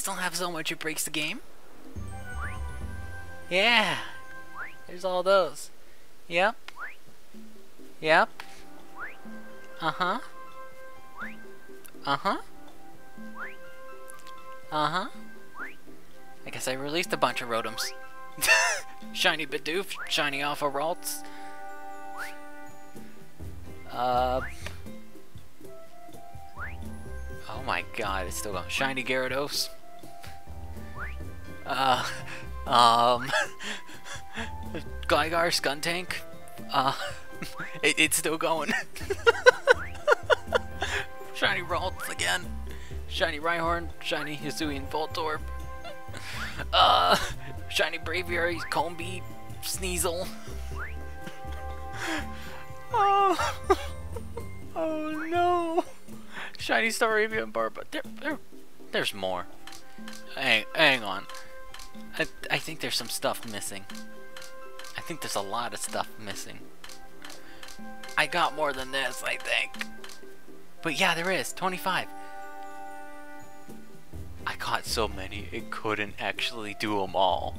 still have so much it breaks the game. Yeah. There's all those. Yep. Yep. Uh-huh. Uh-huh. Uh-huh. I guess I released a bunch of Rotoms. shiny Bidoof, shiny Alpha Ralts. Uh... Oh my god, it's still going. Shiny Gyarados. Uh... Um... Gligar Skuntank. Uh... It, it's still going. shiny Ralts again. Shiny Rhyhorn, shiny Hisuian Voltorb. Uh, shiny Braviary, Combee, Sneasel. oh, oh no. Shiny Staravia and Barba. There, there, there's more. Hang, hang on. I, I think there's some stuff missing. I think there's a lot of stuff missing. I got more than this, I think. But yeah, there is. 25. I caught so many, it couldn't actually do them all.